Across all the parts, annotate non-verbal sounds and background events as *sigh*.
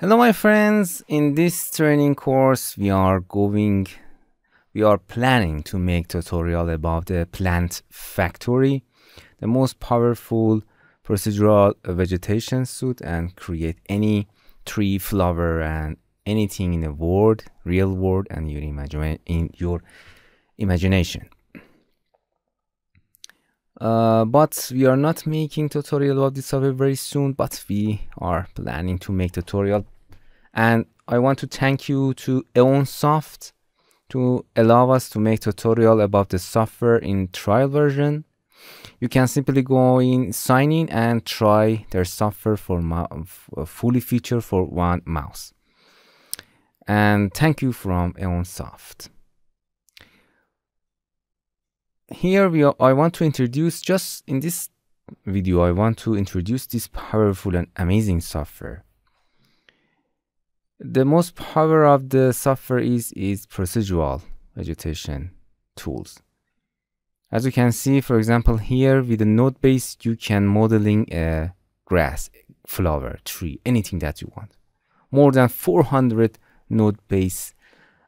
Hello my friends, in this training course we are going, we are planning to make tutorial about the plant factory, the most powerful procedural vegetation suit and create any tree, flower and anything in the world, real world and your, imagine in your imagination. Uh, but we are not making tutorial about this software very soon but we are planning to make tutorial. And I want to thank you to EonSoft to allow us to make tutorial about the software in trial version. You can simply go in sign in and try their software for fully feature for one mouse. And thank you from EonSoft here we are, I want to introduce just in this video I want to introduce this powerful and amazing software. The most power of the software is is procedural vegetation tools. As you can see for example here with the node base you can modeling a grass flower tree anything that you want. More than 400 node base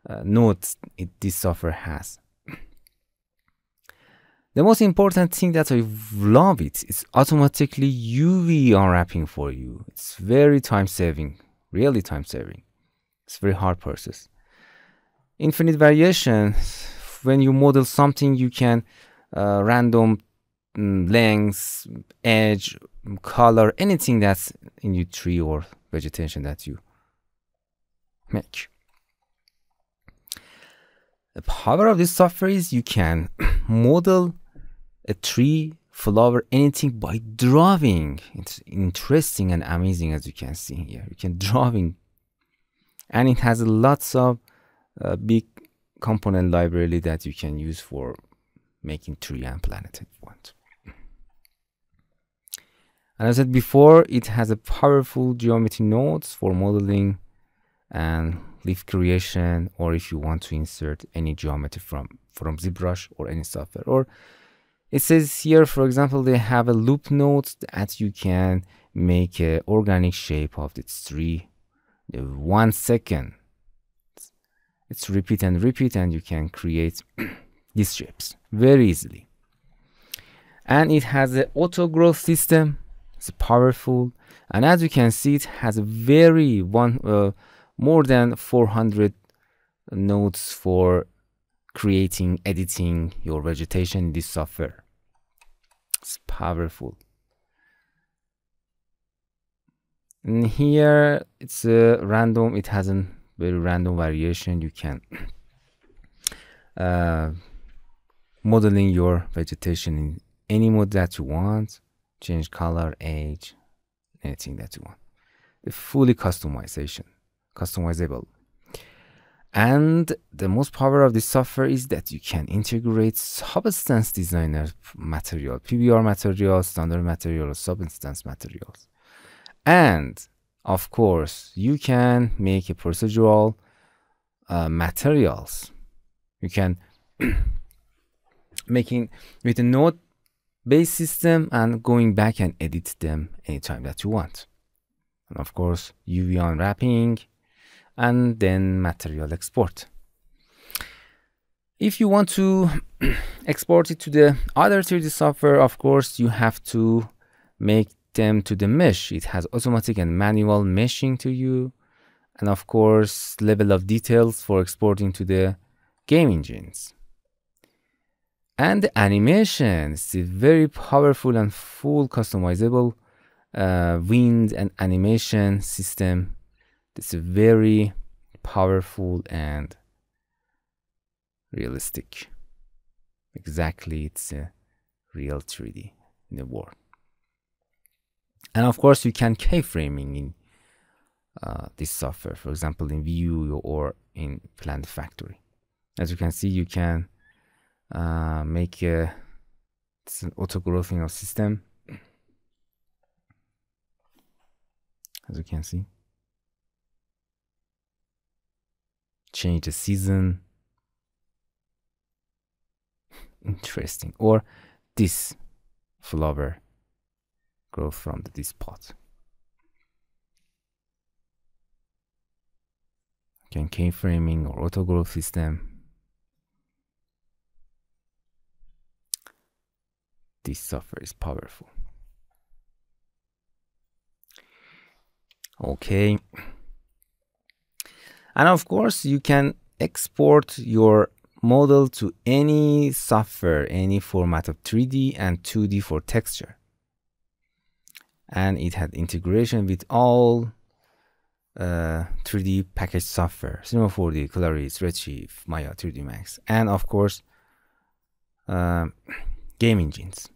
uh, nodes it, this software has the most important thing that I love it is automatically UV unwrapping for you. It's very time saving, really time saving. It's very hard process. Infinite variation, when you model something, you can uh, random mm, length, edge, color, anything that's in your tree or vegetation that you make. The power of this software is you can *clears throat* model a tree, flower, anything by drawing. It's interesting and amazing as you can see here. You can drawing and it has lots of uh, big component library that you can use for making tree and planet if you want. And as I said before, it has a powerful geometry nodes for modeling and leaf creation, or if you want to insert any geometry from, from ZBrush or any software, or it says here, for example, they have a loop node that you can make an organic shape of this tree. One second. It's repeat and repeat and you can create *clears throat* these shapes very easily. And it has an auto growth system. It's powerful. And as you can see, it has a very one uh, more than 400 nodes for creating, editing your vegetation in this software. It's powerful. And here it's a random, it has a very random variation. You can *clears throat* uh, modeling your vegetation in any mode that you want, change color, age, anything that you want. The fully customization, customizable. And the most power of this software is that you can integrate substance designer material, PBR materials, standard materials, substance materials. And of course, you can make a procedural uh, materials. You can *clears throat* making with a node based system and going back and edit them anytime that you want. And of course, UV unwrapping, and then material export. If you want to *clears throat* export it to the other 3D software, of course, you have to make them to the mesh. It has automatic and manual meshing to you. And of course, level of details for exporting to the game engines. And the animation is very powerful and full customizable uh, wind and animation system it's very powerful and realistic. Exactly, it's a real 3D in the world. And of course, you can keyframing in uh, this software, for example, in Vue or in Plant Factory. As you can see, you can uh, make a, it's an auto growthing of system. As you can see. Change the season. Interesting. Or this flower grow from this pot. can keyframing or auto growth system. This software is powerful. Okay. And of course, you can export your model to any software, any format of 3D and 2D for texture. And it had integration with all uh, 3D package software, Cinema 4D, Clarisse, Redshift, Maya 3D Max, and of course, uh, game engines.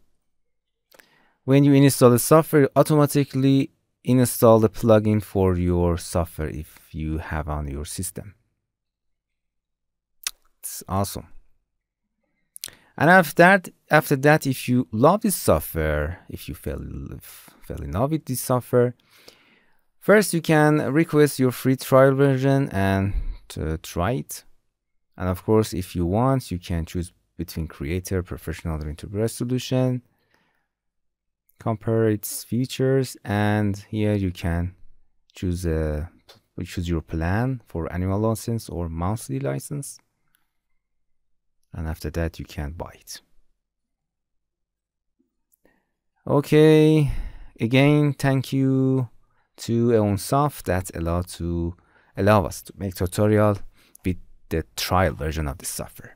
When you install the software, automatically install the plugin for your software if you have on your system. It's awesome. And after that, after that, if you love this software, if you fell, fell in love with this software, first you can request your free trial version and uh, try it. And of course, if you want, you can choose between creator, professional, or enterprise solution compare its features and here you can choose a choose your plan for annual license or monthly license. And after that you can buy it. Okay again thank you to EonSoft that allow to allow us to make tutorial with the trial version of the software